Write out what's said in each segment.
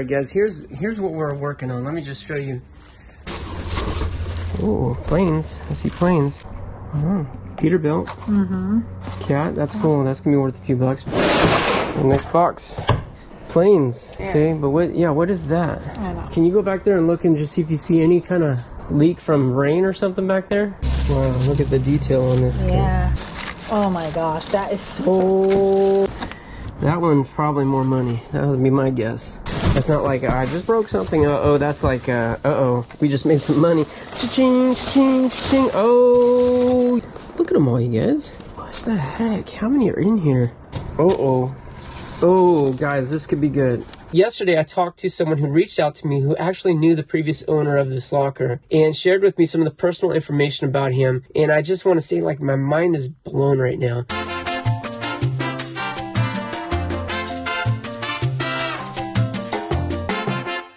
right, guys. Here's here's what we're working on. Let me just show you. Oh, planes. I see planes. Oh, Peterbilt. Mm-hmm. Cat. That's cool. That's gonna be worth a few bucks. The next box. Planes. Okay, but what? Yeah, what is that? I know. Can you go back there and look and just see if you see any kind of leak from rain or something back there? Wow, look at the detail on this. Yeah. Oh my gosh, that is so. That one's probably more money. That would be my guess. That's not like I just broke something. Uh oh, that's like uh oh, we just made some money. Cha-ching, cha-ching, cha-ching. Oh, look at them all, you guys. What the heck? How many are in here? Uh oh. Oh, guys, this could be good. Yesterday, I talked to someone who reached out to me who actually knew the previous owner of this locker and shared with me some of the personal information about him. And I just want to say, like, my mind is blown right now.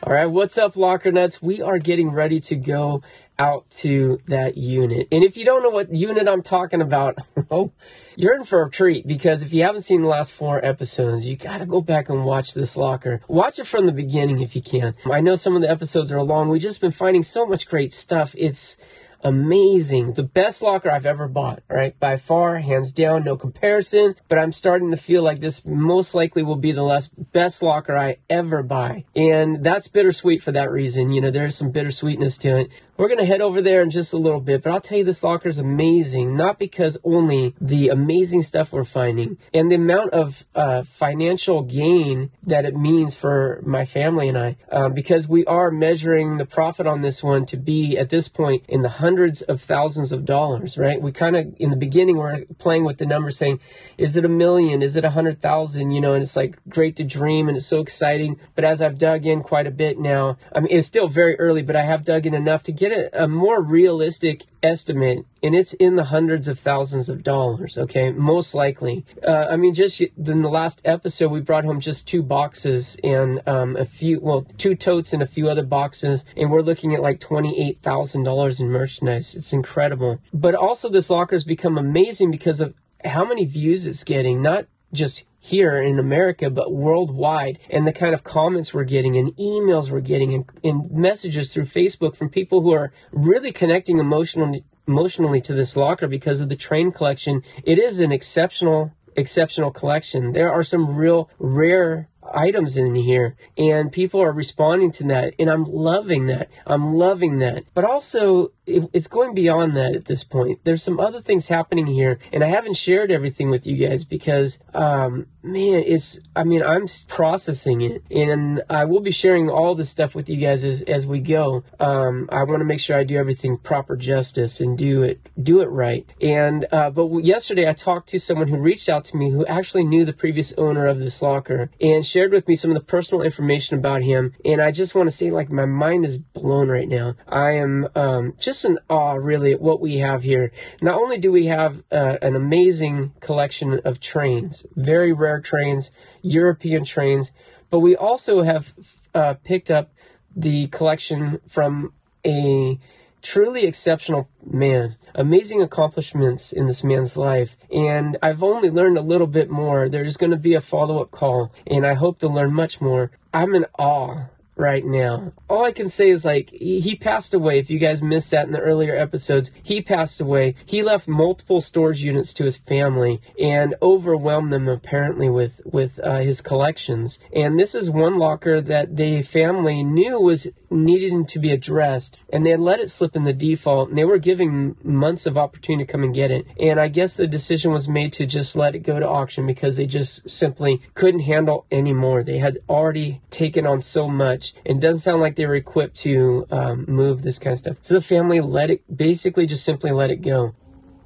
All right, what's up, Locker Nuts? We are getting ready to go out to that unit. And if you don't know what unit I'm talking about, you're in for a treat because if you haven't seen the last four episodes, you gotta go back and watch this locker. Watch it from the beginning if you can. I know some of the episodes are long. We've just been finding so much great stuff. It's amazing. The best locker I've ever bought, right? By far, hands down, no comparison. But I'm starting to feel like this most likely will be the last best locker I ever buy. And that's bittersweet for that reason. You know, there's some bittersweetness to it. We're going to head over there in just a little bit, but I'll tell you this locker is amazing, not because only the amazing stuff we're finding and the amount of uh, financial gain that it means for my family and I, um, because we are measuring the profit on this one to be at this point in the hundreds of thousands of dollars, right? We kind of, in the beginning, we're playing with the numbers saying, is it a million? Is it a hundred thousand? You know, and it's like great to dream and it's so exciting. But as I've dug in quite a bit now, I mean, it's still very early, but I have dug in enough to get a, a more realistic estimate and it's in the hundreds of thousands of dollars okay? Most likely. Uh, i mean just in the last episode we brought home just two boxes and um, a few well two totes and a few other boxes and we're looking at like $28000 in merchandise. It's incredible. But also this locker has become amazing because of how many views it's getting not just here in America, but worldwide, and the kind of comments we're getting, and emails we're getting, and, and messages through Facebook from people who are really connecting emotionally emotionally to this locker because of the train collection. It is an exceptional exceptional collection. There are some real rare items in here and people are responding to that and I'm loving that. I'm loving that. But also it, it's going beyond that at this point. There's some other things happening here and I haven't shared everything with you guys because um man, it's I mean, I'm processing it and I will be sharing all this stuff with you guys as as we go. Um I want to make sure I do everything proper justice and do it do it right. And uh but yesterday I talked to someone who reached out to me who actually knew the previous owner of this locker and shared with me some of the personal information about him. And I just want to say, like, my mind is blown right now. I am um, just in awe, really, at what we have here. Not only do we have uh, an amazing collection of trains, very rare trains, European trains, but we also have uh, picked up the collection from a truly exceptional man. Amazing accomplishments in this man's life. And I've only learned a little bit more. There's going to be a follow up call, and I hope to learn much more. I'm in awe right now. All I can say is like he passed away. If you guys missed that in the earlier episodes, he passed away. He left multiple storage units to his family and overwhelmed them apparently with with uh, his collections. And this is one locker that the family knew was needing to be addressed, and they had let it slip in the default. And they were giving months of opportunity to come and get it. And I guess the decision was made to just let it go to auction because they just simply couldn't handle anymore. They had already taken on so much much. It doesn't sound like they were equipped to um, move this kind of stuff. So the family let it, basically just simply let it go.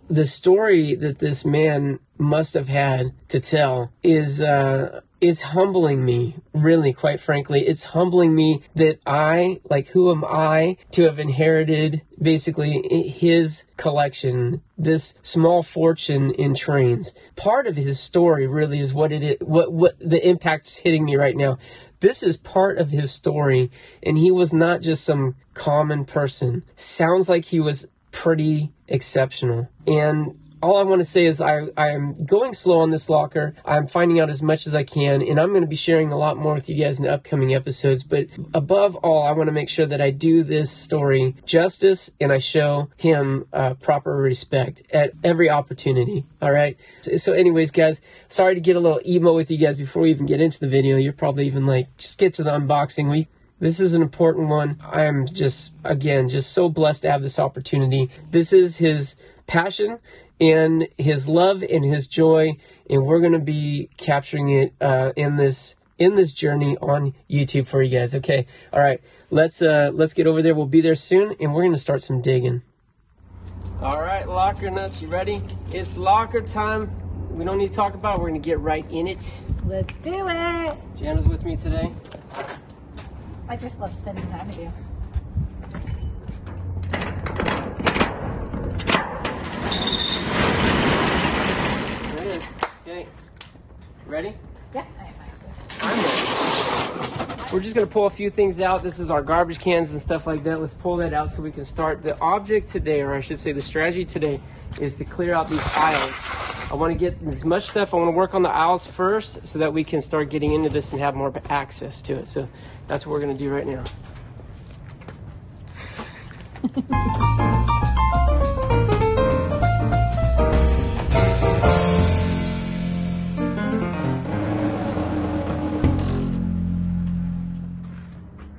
The story that this man must have had to tell is, uh, is humbling me, really, quite frankly. It's humbling me that I, like, who am I to have inherited basically his collection, this small fortune in trains. Part of his story really is what it is, what, what the impact's hitting me right now. This is part of his story, and he was not just some common person. Sounds like he was pretty exceptional. And all I want to say is I, I am going slow on this locker. I'm finding out as much as I can, and I'm going to be sharing a lot more with you guys in upcoming episodes. But above all, I want to make sure that I do this story justice and I show him uh, proper respect at every opportunity. All right. So, so, anyways, guys, sorry to get a little emo with you guys before we even get into the video. You're probably even like, just get to the unboxing. We this is an important one. I am just, again, just so blessed to have this opportunity. This is his passion and his love and his joy, and we're going to be capturing it uh, in this in this journey on YouTube for you guys. Okay, all right, let's uh, let's get over there. We'll be there soon, and we're going to start some digging. All right, locker nuts, you ready? It's locker time. We don't need to talk about it. We're going to get right in it. Let's do it. Jana's with me today. I just love spending time with you. There it is. Okay. Ready? Yeah, I am actually. I'm ready. We're just gonna pull a few things out. This is our garbage cans and stuff like that. Let's pull that out so we can start. The object today, or I should say the strategy today, is to clear out these aisles. I want to get as much stuff. I want to work on the aisles first so that we can start getting into this and have more access to it. So that's what we're gonna do right now.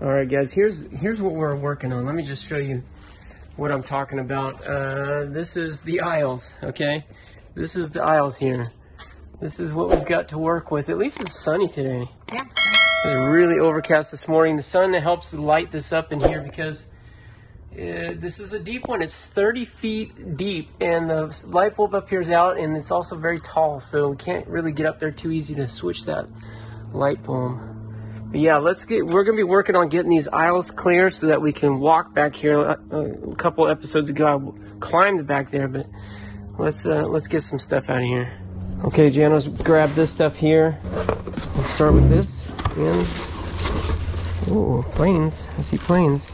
All right, guys. Here's here's what we're working on. Let me just show you what I'm talking about. Uh, this is the aisles. Okay, this is the aisles here. This is what we've got to work with. At least it's sunny today. Yeah. It was really overcast this morning. The sun helps light this up in here because uh, this is a deep one. It's 30 feet deep, and the light bulb up here is out, and it's also very tall, so we can't really get up there too easy to switch that light bulb. Yeah, let's get. We're gonna be working on getting these aisles clear so that we can walk back here. A, a couple episodes ago, I climbed back there, but let's uh, let's get some stuff out of here. Okay, Janos, grab this stuff here. We'll start with this. And ooh, planes. I see planes.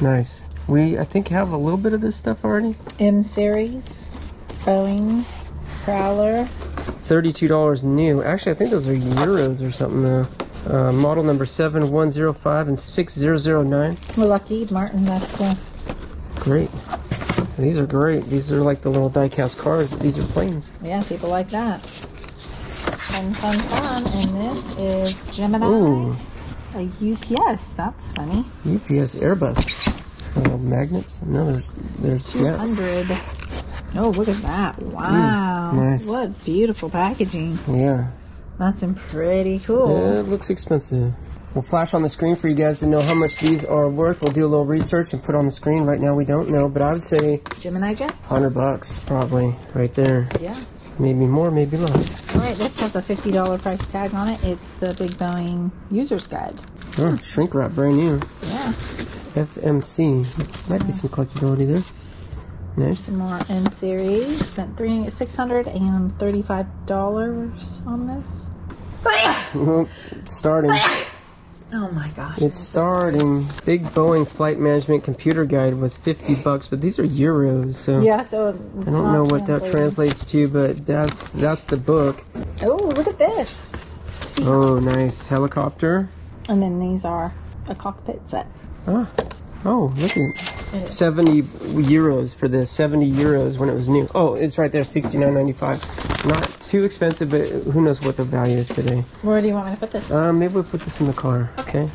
Nice. We I think have a little bit of this stuff already. M series, Boeing, Prowler. Thirty-two dollars new. Actually, I think those are euros or something though. Uh, model number seven one zero five and six zero zero nine. We're lucky, Martin. That's cool. Great. These are great. These are like the little die-cast cars. but These are planes. Yeah, people like that. Fun, fun, fun. And this is Gemini. Ooh, A UPS. That's funny. UPS Airbus. Uh, magnets. No, there's there's snaps. 200. Oh, look at that. Hmm, wow. nice. What beautiful packaging. Yeah. That's in pretty cool. Yeah, it looks expensive. We'll flash on the screen for you guys to know how much these are worth. We'll do a little research and put on the screen. Right now, we don't know, but I would say Gemini jets? 100 bucks probably right there. Yeah. Maybe more, maybe less. All right, this has a $50 price tag on it. It's the Big Boeing User's Guide. Oh, shrink wrap, brand new. Yeah. FMC. Might be some collectability there. Nice. Some more M series. Spent three six hundred and thirty-five dollars on this. Well, it's starting. Oh my gosh! It's starting. Big Boeing Flight Management Computer Guide was 50 bucks, but these are euros, so Yeah, so I don't know what that translates to, but that's that's the book. Oh, look at this! Oh, nice helicopter. and then these are a cockpit set. Ah, oh, look at 70 euros for this. 70 euros when it was new. Oh, it's right there, 69.95. Not too expensive, but who knows what the value is today. Where do you want me to put this? Um, maybe we'll put this in the car. Okay.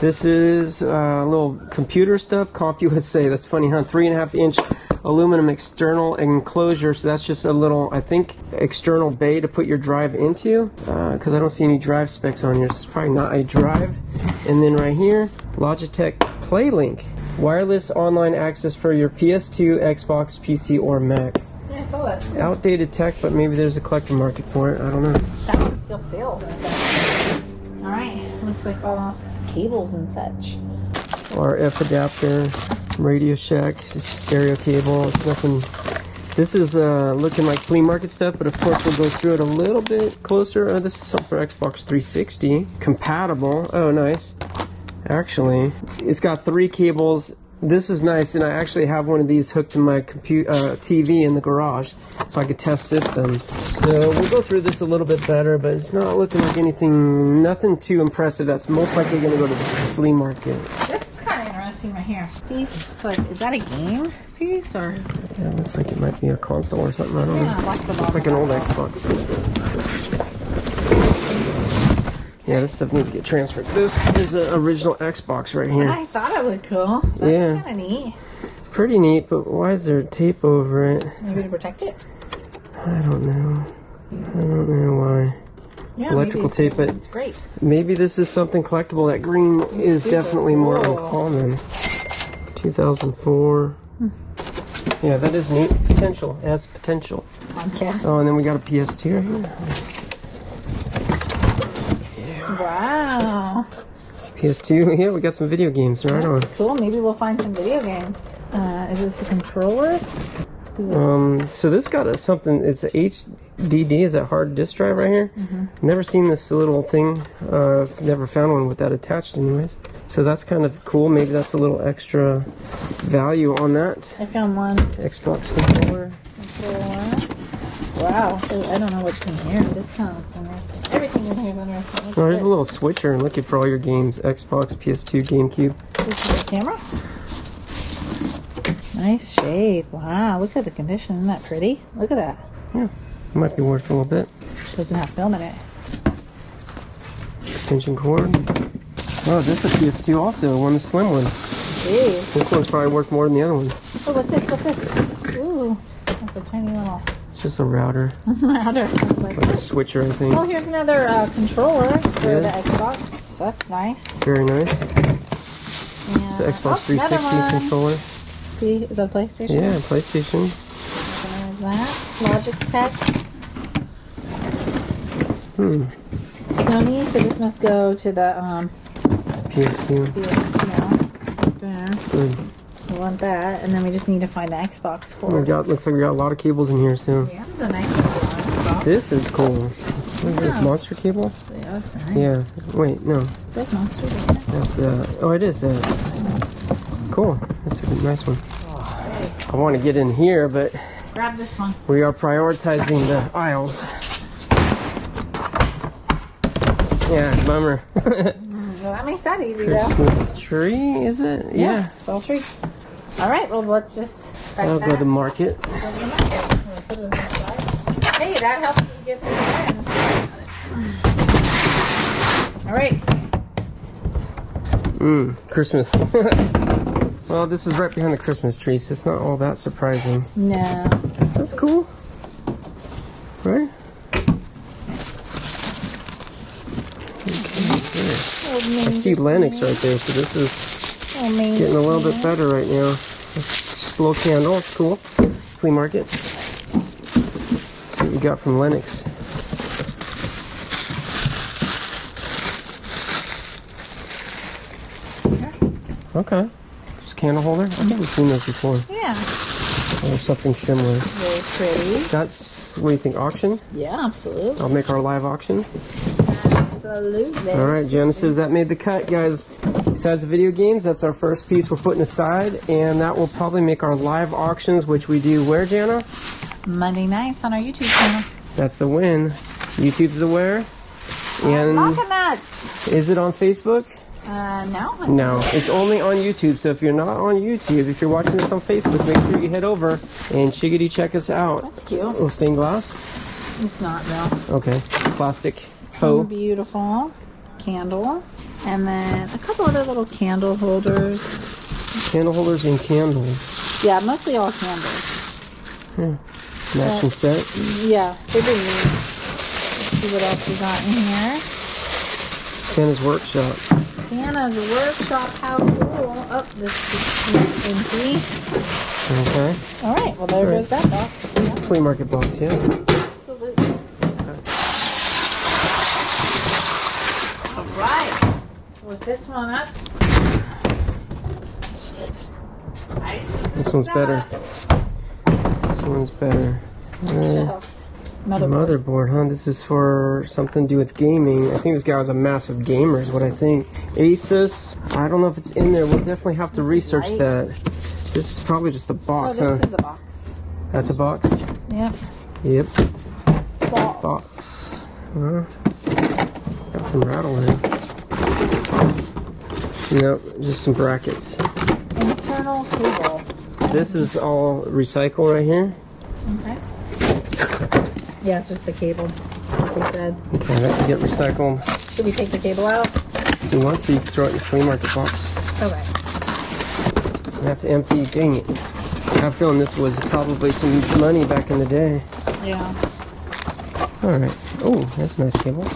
This is uh, a little computer stuff. CompUSA. That's funny, huh? Three and a half inch aluminum external enclosure. So that's just a little, I think, external bay to put your drive into. Because I don't see any drive specs on here. So it's probably not a drive. And then right here, Logitech PlayLink. Wireless online access for your PS2, Xbox, PC, or Mac. yeah, I saw that. Outdated tech, but maybe there's a collector market for it. I don't know. That one's still sealed. All right, looks like all cables and such. RF adapter, Radio Shack, stereo cable. It's nothing. This is uh, looking like flea market stuff, but of course we'll go through it a little bit closer. Uh, this is something for Xbox 360, compatible. Oh, nice. Actually, it's got three cables this is nice, and I actually have one of these hooked to my computer uh, TV in the garage, so I could test systems. So we'll go through this a little bit better, but it's not looking like anything, nothing too impressive. That's most likely going to go to the flea market. This is kind of interesting right here. Piece. So is that a game piece or? Yeah, looks like it might be a console or something. I don't know. Yeah, watch the It's like an old Xbox. Yeah, this stuff needs to get transferred. This is an original Xbox right here. I thought it looked cool. That's Yeah. kind of neat. Pretty neat, but why is there tape over it? Maybe to protect it. I don't know. I don't know why. Yeah, electrical tape, but- It's great. Maybe this is something collectible. That green is definitely more uncommon. 2004. Yeah, that is neat. Potential. It has potential. Podcast. Oh, and then we got a PS2 right here. Wow. PS2. Yeah, we got some video games right on. Cool. Maybe we'll find some video games. Uh, is this a controller? Um, so this got a something. It's a HDD. Is that hard disk drive right here? Never seen this little thing. Uh, never found one with that attached, anyways. So that's kind of cool. Maybe that's a little extra value on that I found one Xbox controller. Wow. I don't know what's in here. This kind of looks interesting. Everything in here is interesting. Look Oh, there's this. a little switcher. And looking for all your games: Xbox, PS2, GameCube. This is the camera. Nice shade. Wow. Look at the condition. Isn't that pretty? Look at that. Yeah. Might be worth a little bit. Doesn't have film in it. Extension cord. Oh, this is a PS2 also. One of the slim ones. Jeez. This one's probably worth more than the other one. Oh, what's this? What's this? Ooh. That's a tiny little It's just a router, router. It's like like a switcher, I think. Oh, here's another uh, controller for Yeah. the Xbox. That's nice. Very nice. Yeah. The Xbox oh, 360 controller. Is that a PlayStation? Yeah, PlayStation. That. Logitech. Hmm. Sony. So this must go to the um, PS2. PS2. There. Good. We want that, and then we just need to find the Xbox We cord. got looks like we got a lot of cables in here soon. Yeah. This is a nice little box. This is cool. What is this? Monster cable? Yeah, that's nice. Yeah. Wait, no. It says monster? That's the. Oh, it is that. Cool. That's a nice one. I want to get in here, but Grab this one. we are prioritizing the aisles. Yeah, bummer. Well, that makes that easy, though. Christmas tree, is it? Yeah. It's all tree. All right, well, let's just. I'll go to market. Go to the market. We'll put it on the side. Hey, that helps us get through the ends. All right. Mmm, Christmas. well, this is right behind the Christmas tree, so it's not all that surprising. No. That's cool. Right? Okay, I see Lenox right there, so this is getting a little bit better right now. It's just a little candle, it's cool. Flea market. see what we got from Lenox. Okay. Candle holder? I think we've seen those before. Yeah. Or something similar. Very pretty. That's, what do you think, auction? Yeah, absolutely. I'll make our live auction. Absolutely. All right, Genesis, that made the cut, guys. Besides the video games, that's our first piece we're putting aside, and that will probably make our live auctions, which we do where, Jana? Monday nights on our YouTube channel. That's the win. YouTube's the where. And is it on Facebook? Uh, no. No, it's only on YouTube. So if you're not on YouTube, if you're watching this on Facebook, make sure you head over and shiggity check us out. That's cute. Little stained glass. It's not, no. Okay. Plastic. Oh, Faux. beautiful candle. And then a couple other little candle holders. Candle holders and candles. Yeah, mostly all candles. Yeah. Matching set. Yeah, pretty neat. Let's see what else we got in here. Santa's workshop. Santa's workshop. How cool. Oh, this is empty. Okay. All right. Well, there right. goes that box. Flea market box, yeah. Absolutely. All right. Let's look this one up. See This one's better. This one's better. Shelves. Motherboard. Motherboard, huh? This is for something to do with gaming. I think this guy was a massive gamer, is what I think. Asus, I don't know if it's in there. We'll definitely have to This research that. This is probably just a Oh, box, this huh? is a box. That's a box? Yep. Yep, Box. box. Well, it's got some rattle in it. Nope, just some brackets. Internal cable. This is all recycle right here. Okay. Yeah, it's just the cable, like we said. Okay, that can get recycled. Should we take the cable out? If you want to, you can throw it in the flea market box. Okay. That's empty. Dang it. I have a feeling this was probably some money back in the day. Yeah. All right. Oh, that's nice cables.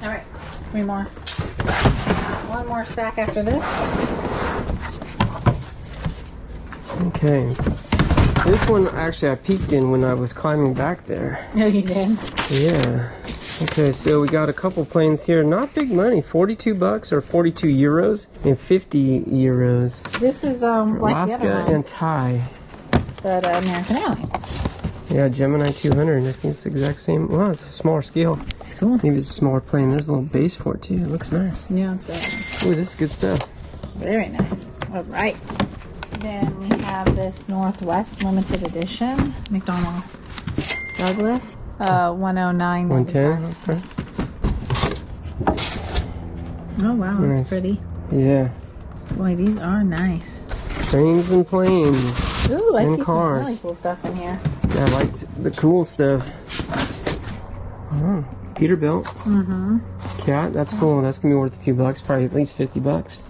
All right. Three more. One more stack after this. Okay. This one actually I peeked in when I was climbing back there. No, you did. Yeah. Okay, so we got a couple planes here. Not big money. 42 bucks or 42 euros and 50 euros. This is um like Alaska the other one, and Thai. but uh, American Airlines. Yeah, Gemini 200. I think it's the exact same. Well, it's a smaller scale. It's cool. Maybe it's a smaller plane. There's a little base for it too. It looks nice. Yeah, it's very nice. Ooh, this is good stuff. Very nice. All right. Then we have this Northwest limited edition McDonnell Douglas. Uh, 109. 110. Okay. Oh wow, Nice. that's pretty. Yeah. Boy, these are nice. Trains and planes. Ooh, I And see cars. some really cool stuff in here. I liked the cool stuff. Oh, Peterbilt. Mm-hmm. Cat. That's cool. That's gonna be worth a few bucks. Probably at least 50 bucks.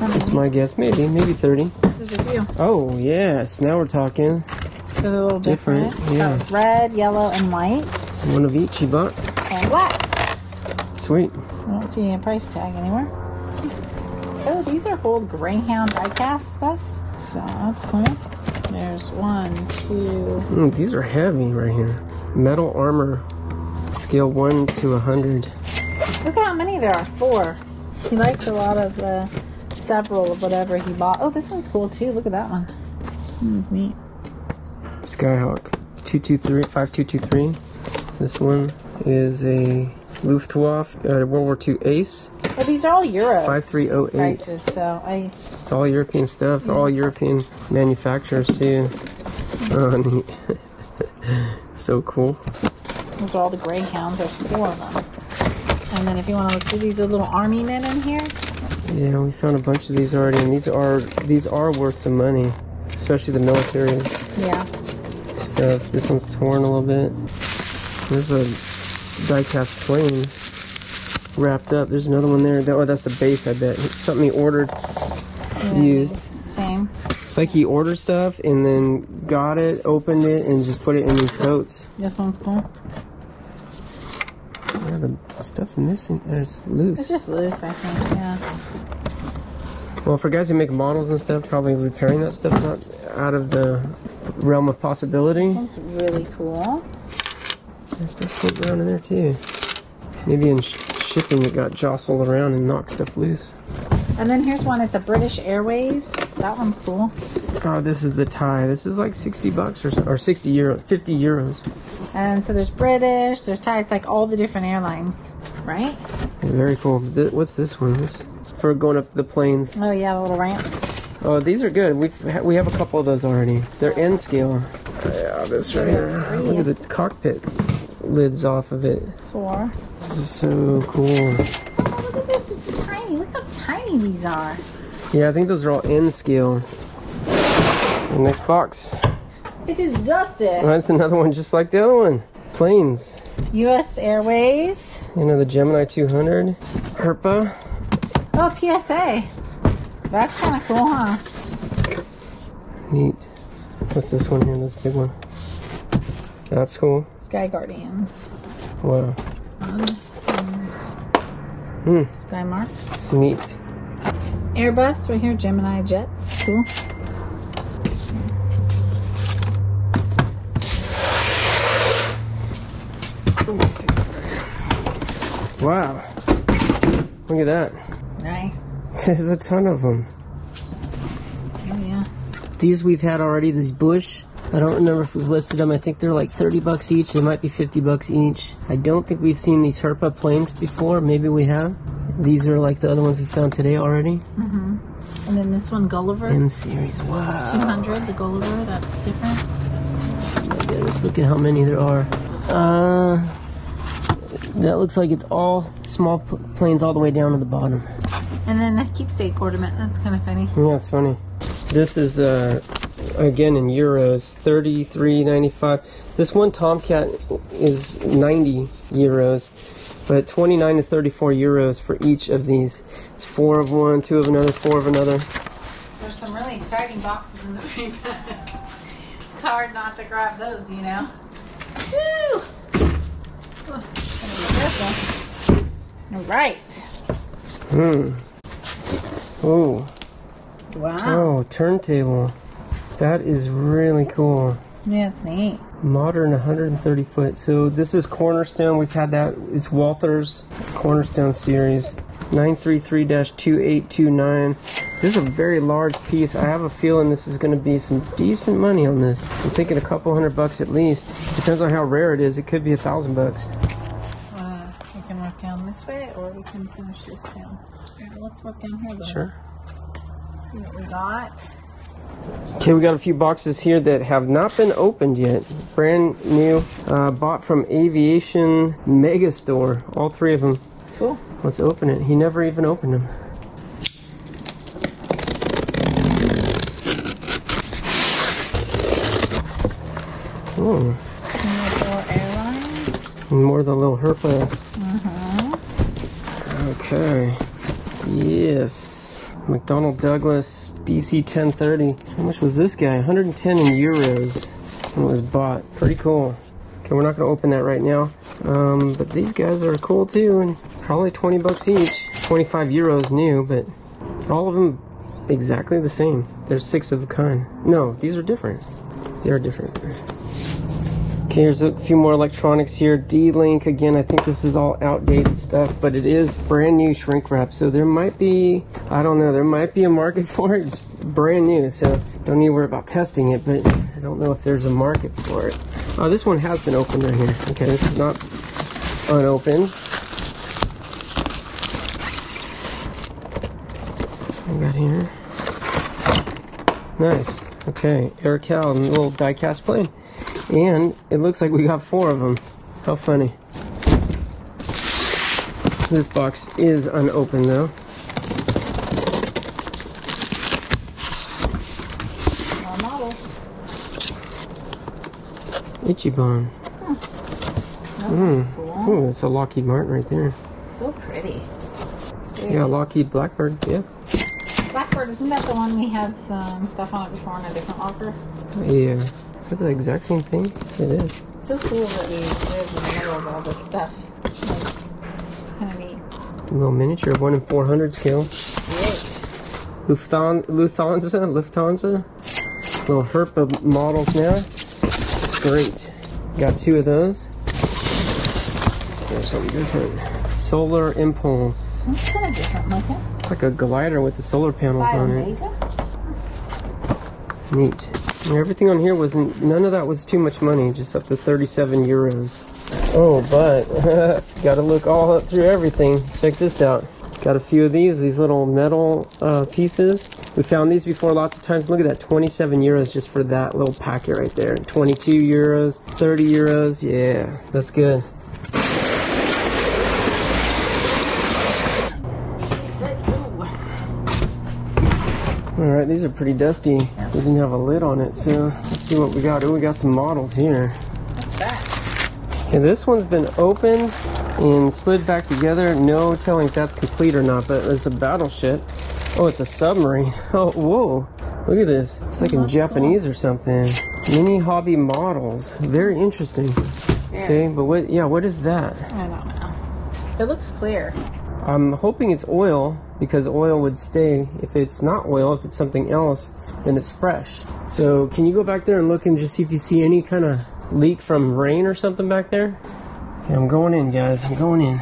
That's my guess. Maybe. Maybe 30. There's a few. Oh, yes. Now we're talking. So they're a little different. Different, yeah. Red, yellow, and white, One of each you bought. and black. Sweet. I don't see a price tag anywhere. Oh, these are old Greyhound diecast bus. So that's cool. There's one, two. Mm, these are heavy right here. Metal armor. Scale 1 to a 100. Look how many there are. Four. He likes a lot of the several of whatever he bought. Oh, this one's cool too. Look at that one. That's neat. Skyhawk 223, 5223. This one is a Luftwaffe uh, World War II Ace But these are all euros 5308. prices. So I It's all European stuff, all European manufacturers too. Oh, neat. so cool. those are all the Greyhounds. There's four of them. And then if you want to look through these are little army men in here. Yeah, we found a bunch of these already, and these are these are worth some money, especially the military Yeah. stuff. This one's torn a little bit. There's a diecast plane wrapped up. There's another one there. That, oh, that's the base, I bet. Something he ordered. yeah Used. Same. It's like he ordered stuff and then got it, opened it, and just put it in these totes. This one's cool. The stuff's missing. It's It's loose. It's just loose, I think. Yeah. Well, for guys who make models and stuff, probably repairing that stuff not out of the realm of possibility. This one's really cool. There's stuff floating around in there too. Maybe in sh- shipping it got jostled around and knocked stuff loose. And then here's one. It's a British Airways. That one's cool. Oh, this is the Thai. This is like 60 bucks or, so- or 60 euro, 50 euros. And so there's British, there's Thai. It's like all the different airlines, right? Very cool. Th- What's this one? This for going up the planes. Oh yeah, the little ramps. Oh, these are good. We we have a couple of those already. They're N scale. Oh, yeah, this right here. Look at the cockpit lids off of it. Four. This is so cool. Oh, look at this. It's tiny. Look how tiny these are. Yeah, I think those are all N scale. The next box. It is dusted. That's another one just like the other one. Planes. U.S. Airways. You know the Gemini 200. Herpa. Oh, PSA. That's kind of cool, huh? Neat. What's this one here? This big one. That's cool. Sky Guardians. Wow. Um, Hmm. Sky Marks. Neat. Airbus right here. Gemini Jets. Cool. Wow. Look at that. Nice. There's a ton of them. Oh yeah. These we've had already. These Bush I don't remember if we've listed them. I think they're like 30 bucks each. They might be 50 bucks each. I don't think we've seen these Herpa planes before. Maybe we have. These are like the other ones we found today already. Mhm. And then this one, Gulliver, M series. Wow. 200, the Gulliver, that's different. My goodness, look at how many there are. Uh, that looks like it's all small planes all the way down to the bottom. And then that keepsake ornament, that's kind of funny. Yeah, it's funny. This is uh, again in euros, thirty three ninety five. This one Tomcat is ninety euros, but twenty nine to thirty four euros for each of these. It's four of one, two of another, four of another. There's some really exciting boxes in the back. It's hard not to grab those, you know. Woo! Gotta be careful. All right. Hmm. Oh, Wow. oh, turntable. That is really cool. Yeah, it's neat. Modern 130 foot. So this is Cornerstone. We've had that. It's Walthers Cornerstone series. 933-2829. This is a very large piece. I have a feeling this is going to be some decent money on this. I'm thinking a couple hundred bucks at least. Depends on how rare it is. It could be a thousand bucks. Uh, we can work down this way, or we can finish this down. Right, let's work down here. Then. Sure. See what we got. Okay, we got a few boxes here that have not been opened yet. Brand new, uh, bought from Aviation Megastore. All three of them. Cool. Let's open it. He never even opened them. Oh, Airlines. more of the little Herpa. Okay. Yes. McDonnell Douglas DC 1030. How much was this guy? 110 in euros when it was bought. Pretty cool. Okay, we're not going to open that right now. Um, but these guys are cool too, and probably 20 bucks each. 25 euros new, but all of them exactly the same. There's six of a kind. No, these are different. They are different. Okay, here's a few more electronics here. D-Link, again, I think this is all outdated stuff, but it is brand new shrink wrap. So there might be, I don't know, there might be a market for it. It's brand new, so don't need to worry about testing it, but I don't know if there's a market for it. Oh, this one has been opened right here. Okay, this is not unopened. We got here. Nice. Okay, Aircal, little die-cast plane. And it looks like we got four of them. How funny. This box is unopened though. More models. Ichiban. Oh, that's cool. Ooh, that's a Lockheed Martin right there. So pretty. Yeah, Lockheed Blackbird. Yeah. Blackbird, isn't that the one we had some stuff on it before in a different locker? Yeah. Is that the exact same thing? It is. It's so cool that we live in the middle of all this stuff. Like, it's kind of neat. A little miniature, one in 400 scale. Great. Lufthansa, Lufthansa, Lufthansa. Little Herpa models now. It's great. Got two of those. There's something different. Solar Impulse. It's kind of different looking. It's like a glider with the solar panels By on it. Omega. Neat. Everything on here wasn't, none of that was too much money, just up to 37 euros. Oh, but, gotta look all up through everything. Check this out. Got a few of these, these little metal uh, pieces. We found these before lots of times. Look at that, 27 euros just for that little packet right there. 22 euros, 30 euros. Yeah, that's good. All right, these are pretty dusty. They didn't have a lid on it, so let's see what we got. Oh, we got some models here. What's that? Okay, this one's been opened and slid back together. No telling if that's complete or not, but it's a battleship. Oh, it's a submarine. Oh, whoa. Look at this. It's like in Japanese or something. Mini hobby models. Very interesting. Okay, but what, yeah, what is that? I don't know. It looks clear. I'm hoping it's oil because oil would stay. If it's not oil, if it's something else, then it's fresh. So can you go back there and look and just see if you see any kind of leak from rain or something back there? Okay, I'm going in, guys. I'm going in.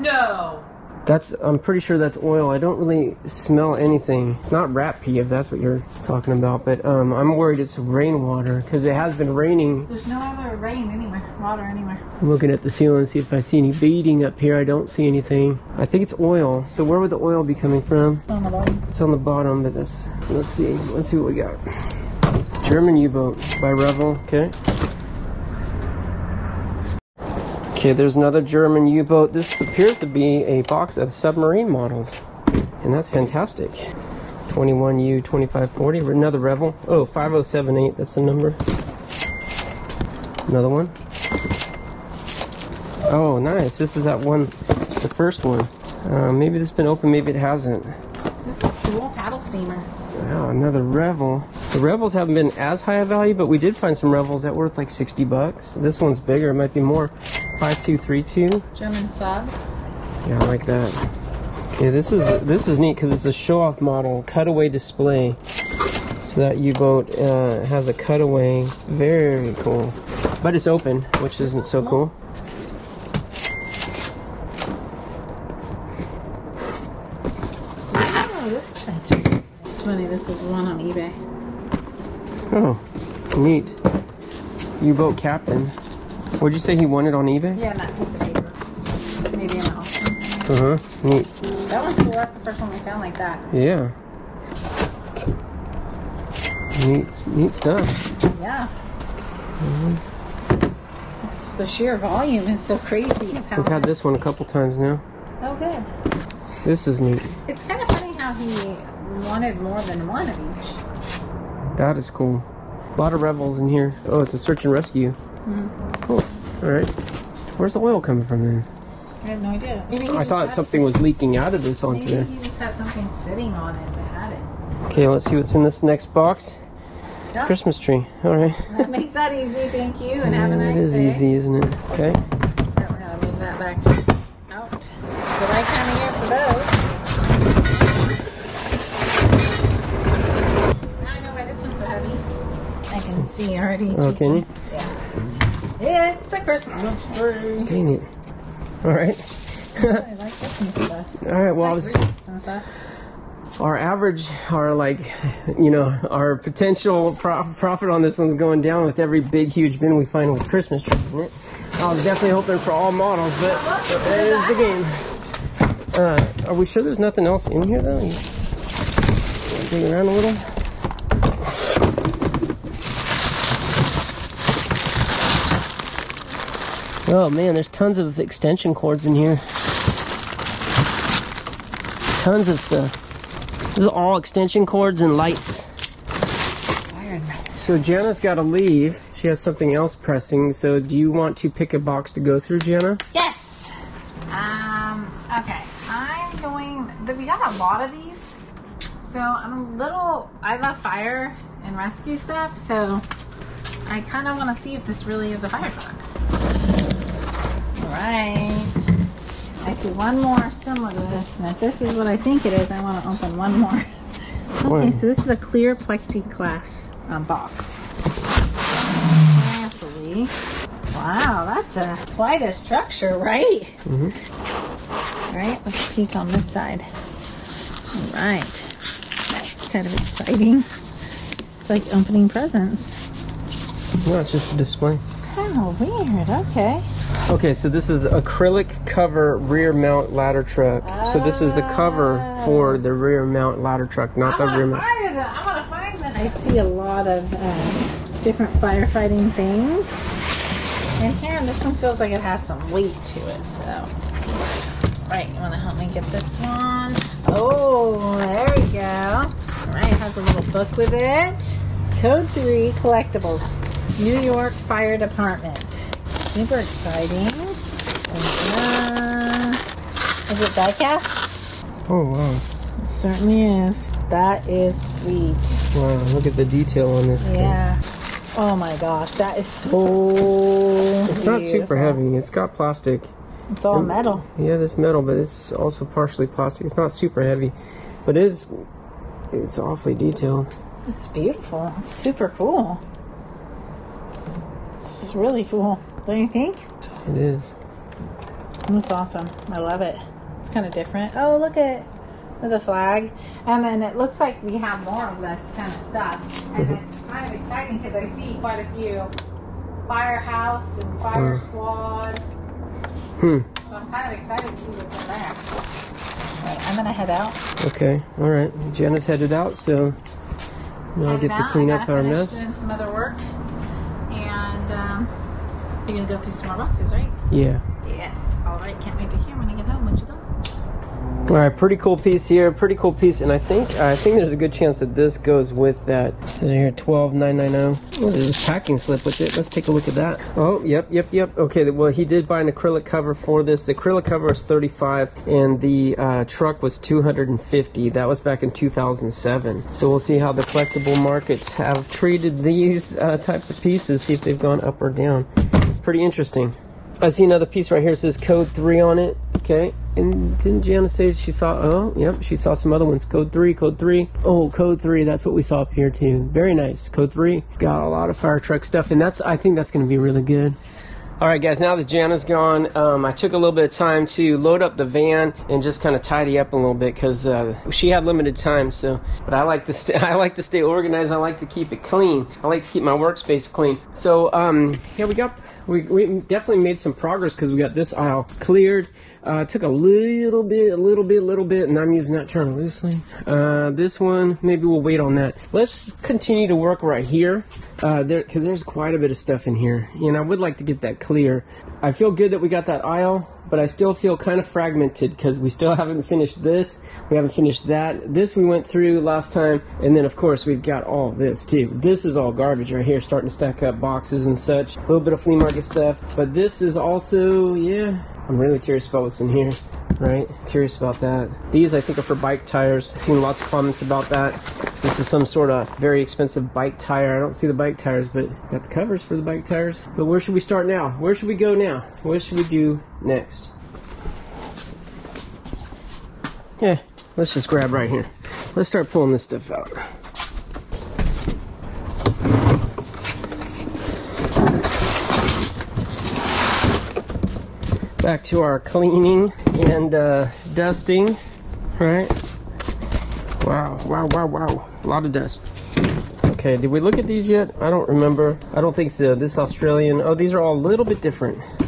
No. That's I'm pretty sure that's oil. I don't really smell anything. It's not rat pee if that's what you're talking about, but um, I'm worried it's rainwater because it has been raining. There's no other rain anywhere, water anywhere. I'm looking at the ceiling to see if I see any beading up here. I don't see anything. I think it's oil. So where would the oil be coming from? On the bottom. It's on the bottom, but this let's see. Let's see what we got. German U-boat by Revell. Okay. Okay, there's another German U-boat. This appears to be a box of submarine models, and that's fantastic. 21U 2540. Another Revell. Oh, 5078. That's the number. Another one. Oh, nice. This is that one, the first one. Uh, maybe this has been open. Maybe it hasn't. This one's cool. Paddle steamer. Wow, another Revell. The Revells haven't been as high a value, but we did find some Revells that were worth like 60 bucks. This one's bigger, it might be more. 5232. German sub. Yeah, I like that. Okay, this is this is neat because it's a show-off model, cutaway display. So that U-boat uh, has a cutaway. Very cool. But it's open, which isn't so cool. Oh, this is interesting. It's funny. This is one on eBay. Oh, neat. U-boat captain. What'd you say he wanted on eBay? Yeah, that piece of paper. Maybe an auction. Uh huh. Neat. That one's cool. That's the first one we found like that. Yeah. Neat, neat stuff. Yeah. It's the sheer volume is so crazy. how We've had this one a couple times now. Oh, good. This is neat. It's kind of funny how he wanted more than one of each. That is cool. A lot of Revells in here. Oh, it's a search and rescue. Cool. All right. Where's the oil coming from then? I have no idea. Maybe he I thought had- something was leaking out of this onto Maybe there. he just had something sitting on it that had it. Okay, let's see what's in this next box. Yeah. Christmas tree. All right. That makes that easy. Thank you, and have a Yeah, nice It is day. easy, isn't it? Okay. Yeah, we're gonna move that back out. It's the right time of year for those. Now I know why this one's so heavy. I can see already. Oh, can you? Yeah. It's a Christmas tree. Dang it. All right. I like and stuff. All right. Well, I was. and stuff. our average, our like, you know, our potential pro- profit on this one's going down with every big, huge bin we find with Christmas trees in it. I was definitely hoping for all models, but that is the game. Uh, are we sure there's nothing else in here though? Dig around a little. Oh man, there's tons of extension cords in here. Tons of stuff. This is all extension cords and lights. So Jenna's got to leave. She has something else pressing. So do you want to pick a box to go through, Jenna? Yes. Um. Okay. I'm going. We got a lot of these, so I'm a little. I love fire and rescue stuff, so I kind of want to see if this really is a fire truck. Right. I see one more similar to this, and if this is what I think it is, I want to open one more. Okay, so this is a clear plexiglass um, box. Carefully. Wow, that's a quite a structure, right? Mm-hmm. All right, let's peek on this side. All right, that's kind of exciting. It's like opening presents. No, it's just a display. Oh, weird. Okay. Okay, so this is acrylic cover rear mount ladder truck. So this is the cover for the rear mount ladder truck, not I the rear mount. I want to find them. I see a lot of uh, different firefighting things. in here, and this one feels like it has some weight to it. So, right, you want to help me get this one? Oh, there we go. All right, it has a little book with it. Code 3 Collectibles, New York Fire Department. Super exciting. And, uh, is it diecast? Oh wow, It certainly is. That is sweet. wow! Look at the detail on this. thing. Yeah. Oh my gosh, that is so. It's not super heavy. It's got plastic. It's all metal. Yeah, this metal, but it's also partially plastic. It's not super heavy, but it is. It's awfully detailed. It's beautiful. It's super cool. This is really cool. Don't you think? It is. That's awesome. I love it. It's kind of different. Oh, look at the flag. And then it looks like we have more of this kind of stuff. And it's kind of exciting because I see quite a few firehouse and fire squad. Hmm. So I'm kind of excited to see what's in there. Right, I'm gonna head out. Okay. All right. Jenna's headed out, so now I get to out. clean I up our mess. Doing some other work. And you're gonna go through some more boxes, right? Yeah. Yes. All right. Can't wait to hear when you get home. What you got? All right, pretty cool piece here, pretty cool piece, and I think I think there's a good chance that this goes with that. It says here twelve nine nine zero. Oh, there's a packing slip with it. Let's take a look at that. Oh, yep, yep, yep. Okay, well he did buy an acrylic cover for this. The acrylic cover is 35, and the uh, truck was 250. That was back in 2007. So we'll see how the collectible markets have treated these uh, types of pieces. See if they've gone up or down. Pretty interesting. I see another piece right here. It says code three on it. Okay. And didn't Gianna say she saw? Oh, yep. She saw some other ones. Code three, code three. Oh, code three. That's what we saw up here too. Very nice. Code three. Got a lot of fire truck stuff, and that's. I think that's going to be really good. All right, guys. Now that Jana's gone, um, I took a little bit of time to load up the van and just kind of tidy up a little bit because uh, she had limited time. So, but I like to I like to stay organized. I like to keep it clean. I like to keep my workspace clean. So, um, here we go. We, we definitely made some progress because we got this aisle cleared. Uh, took a little bit, a little bit, a little bit, and I'm using that term loosely. Uh, this one, maybe we'll wait on that. Let's continue to work right here, uh, there, because there's quite a bit of stuff in here, and I would like to get that clear. I feel good that we got that aisle, but I still feel kind of fragmented because we still haven't finished this. We haven't finished that. This we went through last time, and then of course we've got all this too. This is all garbage right here, starting to stack up boxes and such. A little bit of flea market stuff, but this is also, yeah. I'm really curious about what's in here, right? Curious about that. These I think are for bike tires. I've seen lots of comments about that. This is some sort of very expensive bike tire. I don't see the bike tires, but got the covers for the bike tires. But where should we start now? Where should we go now? What should we do next? Yeah, let's just grab right here. Let's start pulling this stuff out. Back to our cleaning and uh, dusting, right? Wow, wow, wow, wow. A lot of dust. Okay, did we look at these yet? I don't remember. I don't think so. This Australian. Oh, these are all a little bit different. I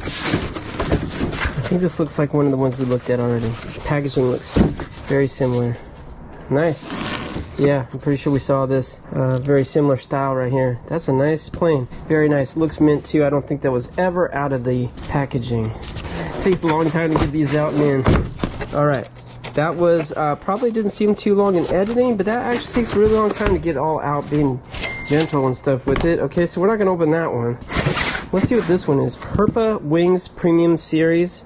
think this looks like one of the ones we looked at already. Packaging looks very similar. Nice. Yeah, I'm pretty sure we saw this. Uh, very similar style right here. That's a nice plane. Very nice. Looks mint too. I don't think that was ever out of the packaging. Takes a long time to get these out, man. All right. That was uh, probably didn't seem too long in editing, but that actually takes a really long time to get all out, being gentle and stuff with it. Okay, so we're not gonna open that one. Let's see what this one is. Herpa Wings Premium Series.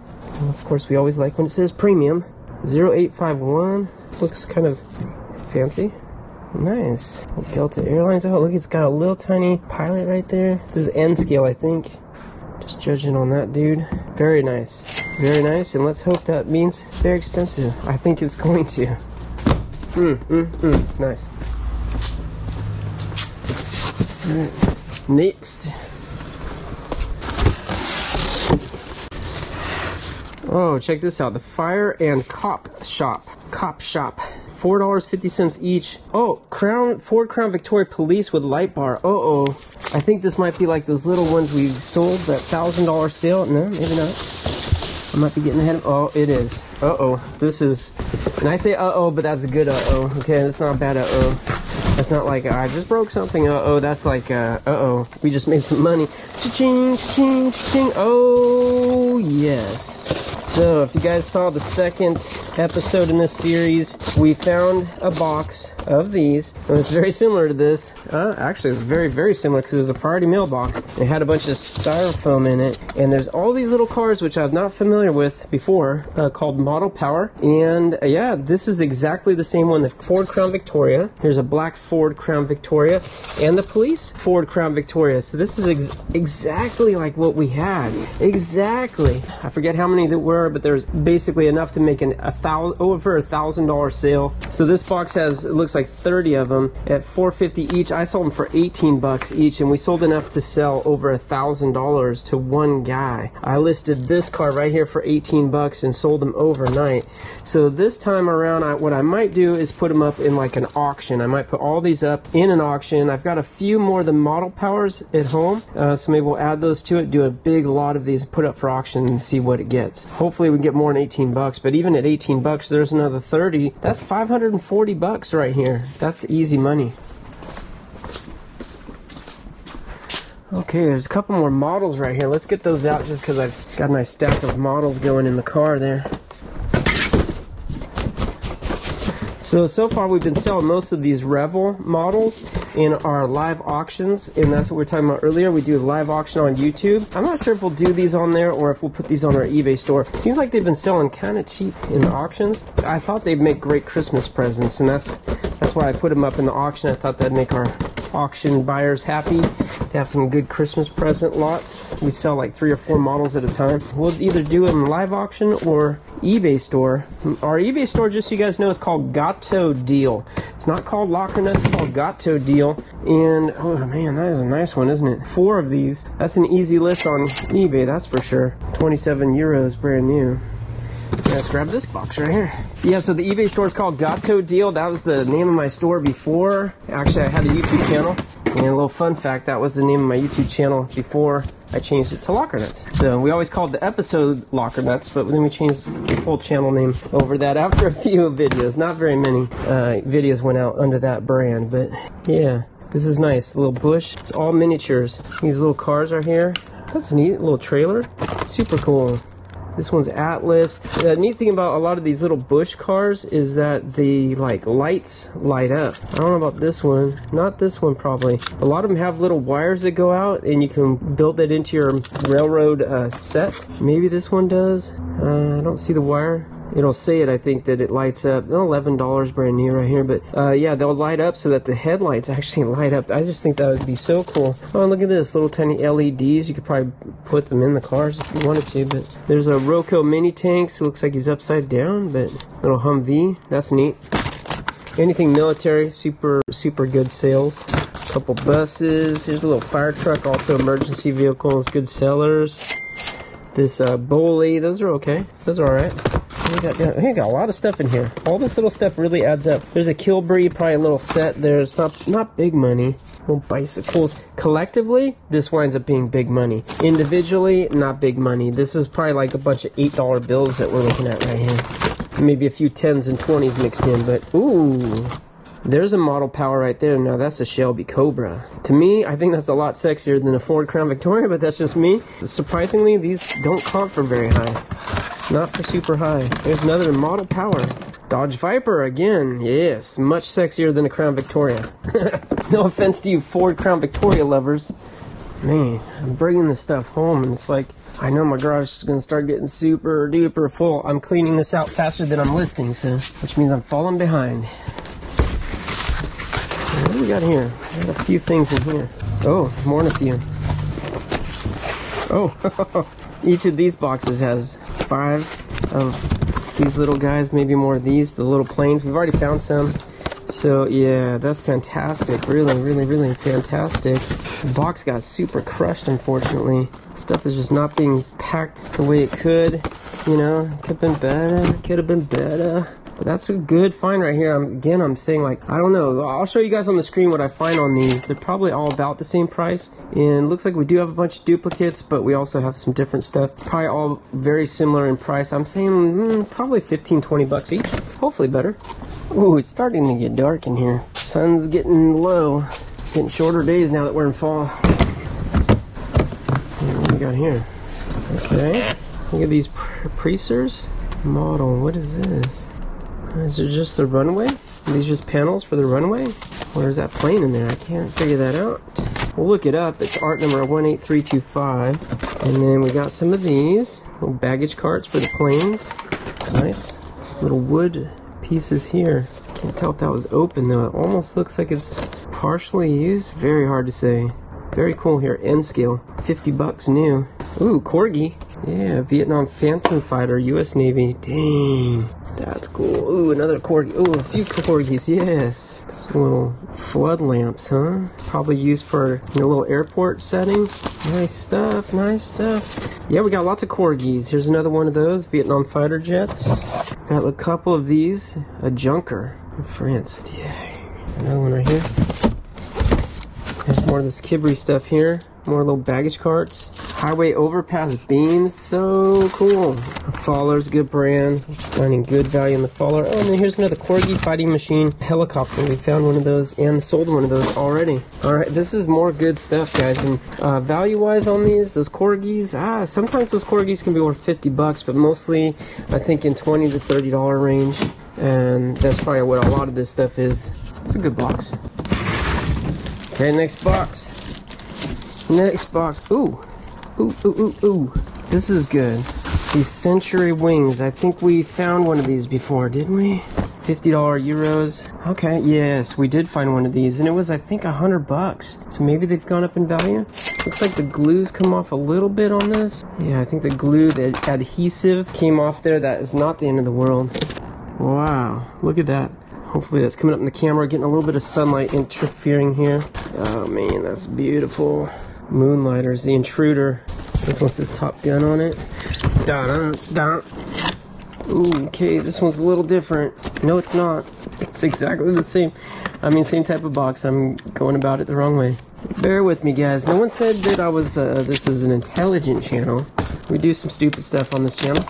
Of course, we always like when it says premium. 0851. Looks kind of fancy. Nice. Delta Airlines. Oh, look, it's got a little tiny pilot right there. This is N scale, I think. Just judging on that dude. Very nice. Very nice. And let's hope that means very expensive. I think it's going to. Mm, mm, mm. Nice. Next. Oh, check this out. The Fire and Cop Shop. Cop Shop. Four dollars fifty cents each. Oh, Crown Ford Crown Victoria Police with light bar. Uh oh. I think this might be like those little ones we sold that thousand dollar sale. No, maybe not. I might be getting ahead of. Oh, it is. Uh oh. This is. And I say uh oh, but that's a good uh oh. Okay, that's not bad uh oh. That's not like I just broke something. Uh oh. That's like uh oh. We just made some money. Cha-ching, cha-ching, cha-ching. Oh yes. So, if you guys saw the second episode in this series, we found a box of these. It's very similar to this. Uh, actually, it's very, very similar because it was a priority mailbox. It had a bunch of styrofoam in it. And there's all these little cars which I'm not familiar with before uh, called Model Power. And uh, yeah, this is exactly the same one. The Ford Crown Victoria. Here's a black Ford Crown Victoria. And the police Ford Crown Victoria. So this is ex- exactly like what we had. Exactly. I forget how many there were, but there's basically enough to make an, a thousand over a thousand dollar sale. So this box has it looks like 30 of them at 450 each. I sold them for 18 bucks each, and we sold enough to sell over a thousand dollars to one guy. I listed this car right here for 18 bucks and sold them overnight. So this time around, I, what I might do is put them up in like an auction. I might put all these up in an auction. I've got a few more of the model powers at home, uh, so maybe we'll add those to it. Do a big lot of these, put up for auction, and see what it gets. Hopefully, we can get more than 18 bucks. But even at 18 bucks, there's another 30. That's 540 bucks right here. That's easy money. Okay, there's a couple more models right here. Let's get those out just because I've got a nice stack of models going in the car there. So, so far we've been selling most of these Revell models in our live auctions, and that's what we were talking about earlier. We do a live auction on YouTube. I'm not sure if we'll do these on there or if we'll put these on our eBay store. Seems like they've been selling kind of cheap in the auctions. I thought they'd make great Christmas presents, and that's that's why I put them up in the auction. I thought that'd make our auction buyers happy to have some good Christmas present lots. We sell like three or four models at a time. We'll either do them live auction or eBay store. Our eBay store, just so you guys know, is called Gato Deal. It's not called Locker Nuts, it's called Gato Deal. And oh man, that is a nice one, isn't it? Four of these. That's an easy list on eBay, that's for sure. 27 euros, brand new. Let's grab this box right here. Yeah, so the eBay store is called Gato Deal. That was the name of my store before. Actually, I had a YouTube channel. And a little fun fact, that was the name of my YouTube channel before I changed it to Locker Nuts. So we always called the episode Locker Nuts, but then we changed the full channel name over that after a few videos. Not very many uh, videos went out under that brand, but yeah. This is nice, little Busch. It's all miniatures. These little cars are here. That's neat, little trailer. Super cool. This one's Atlas. The neat thing about a lot of these little Busch cars is that the like lights light up. I don't know about this one. Not this one probably. A lot of them have little wires that go out and you can build that into your railroad uh, set. Maybe this one does. Uh, I don't see the wire it'll say it I think that it lights up. $11 brand new right here but uh, yeah they'll light up so that the headlights actually light up. I just think that would be so cool. Oh look at this little tiny LEDs you could probably put them in the cars if you wanted to but there's a Roco mini tanks it looks like he's upside down but little Humvee. That's neat. Anything military super super good sales. Couple buses. Here's a little fire truck also emergency vehicles good sellers. This uh, those are okay. Those are all right. We got, yeah, we got a lot of stuff in here. All this little stuff really adds up. There's a Kibri, probably a little set there. It's not, not big money. Little bicycles. Collectively, this winds up being big money. Individually, not big money. This is probably like a bunch of $8 bills that we're looking at right here. Maybe a few 10s and 20s mixed in, but ooh. There's a model power right there. Now that's a Shelby Cobra. To me, I think that's a lot sexier than a Ford Crown Victoria, but that's just me. Surprisingly, these don't comp for very high. Not for super high. There's another model power. Dodge Viper again. Yes, much sexier than a Crown Victoria. no offense to you Ford Crown Victoria lovers. Man, I'm bringing this stuff home and it's like, I know my garage is going to start getting super duper full. I'm cleaning this out faster than I'm listing, so, which means I'm falling behind. What do we got here? Got a few things in here. Oh, more than a few. Oh, each of these boxes has five of these little guys, maybe more of these, the little planes. We've already found some. So yeah, that's fantastic. Really, really, really fantastic. The box got super crushed, unfortunately. Stuff is just not being packed the way it could. You know, could have been better, could have been better. But that's a good find right here. I'm, again, I'm saying like, I don't know. I'll show you guys on the screen what I find on these. They're probably all about the same price. And looks like we do have a bunch of duplicates, but we also have some different stuff. Probably all very similar in price. I'm saying mm, probably 15, 20 bucks each. Hopefully better. Ooh, it's starting to get dark in here. Sun's getting low. Getting shorter days now that we're in fall. What do we got here? Okay. Look at these Preisers. Model, what is this? Uh, is it just the runway? Are these just panels for the runway? Where's that plane in there? I can't figure that out. We'll look it up. It's art number 18325. And then we got some of these. Little baggage carts for the planes. Nice. Little wood pieces here. Can't tell if that was open though. It almost looks like it's partially used. Very hard to say. Very cool here. N scale. 50 bucks new. Ooh, Corgi. Yeah, Vietnam Phantom Fighter, U.S. Navy. Dang. That's cool. Ooh, another corgi. Ooh, a few corgis. Yes. Little flood lamps, huh? Probably used for a little airport setting. Nice stuff. Nice stuff. Yeah, we got lots of corgis. Here's another one of those Vietnam fighter jets. Got a couple of these. A junker in France. Yeah. Another one right here. There's more of this Kibri stuff here. More little baggage carts. Highway overpass beams. So cool. Faller's good brand. Finding good value in the Faller. Oh, and here's another Corgi fighting machine helicopter. We found one of those and sold one of those already. All right, this is more good stuff, guys. And uh, value-wise on these, those Corgis, ah, sometimes those Corgis can be worth 50 bucks, but mostly I think in 20 to 30 dollar range. And that's probably what a lot of this stuff is. It's a good box. Okay, next box. Next box. Ooh. Ooh, ooh, ooh, ooh. This is good. These Century Wings. I think we found one of these before, didn't we? $50 euros. Okay, yes, we did find one of these. And it was, I think, a hundred bucks. So maybe they've gone up in value. Looks like the glue's come off a little bit on this. Yeah, I think the glue, the adhesive came off there. That is not the end of the world. Wow, look at that. Hopefully that's coming up in the camera, getting a little bit of sunlight interfering here. Oh man, that's beautiful. Moonlighters, the intruder. This one says Top Gun on it. Da da da. Ooh, okay, this one's a little different. No, it's not. It's exactly the same. I mean, same type of box. I'm going about it the wrong way. Bear with me, guys. No one said that I was, uh, this is an intelligent channel. We do some stupid stuff on this channel.